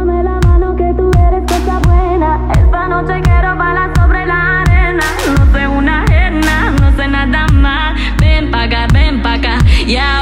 Dame la mano que tú eres cosa buena. Esta noche quiero balas sobre la arena. No sé una ajena, no sé nada más. Ven pa' acá, ven pa' acá. Ya.